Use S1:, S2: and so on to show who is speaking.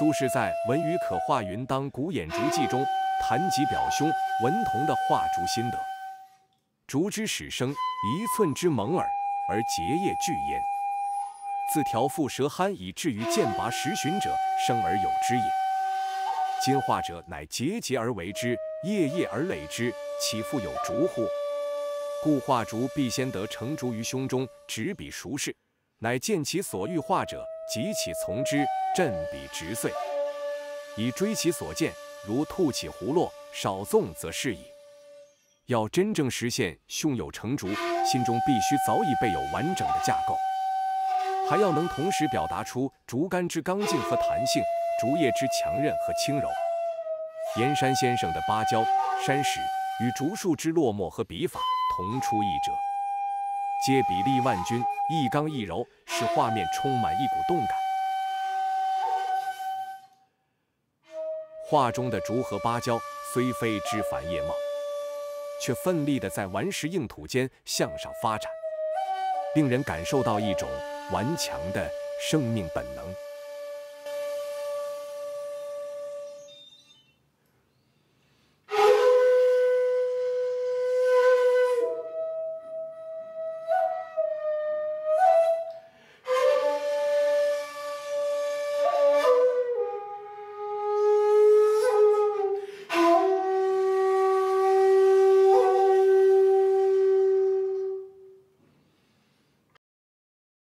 S1: 苏轼在《文与可画云当古眼竹记》中谈及表兄文同的画竹心得：竹之始生一寸之萌耳，而结叶巨焉。自条腹蛇酣以至于剑拔十寻者，生而有之也。今画者乃节节而为之，叶叶而累之，岂复有竹乎？故画竹必先得成竹于胸中，执笔熟视，乃见其所欲画者，即起从之。振笔直碎，以追其所见，如兔起胡落，少纵则是矣。要真正实现胸有成竹，心中必须早已备有完整的架构，还要能同时表达出竹竿之刚劲和弹性，竹叶之强韧和轻柔。岩山先生的芭蕉、山石与竹树之落寞和笔法同出一辙，皆比例万钧，一刚一柔，使画面充满一股动感。画中的竹和芭蕉虽非枝繁叶茂，却奋力的在顽石硬土间向上发展，令人感受到一种顽强的生命本能。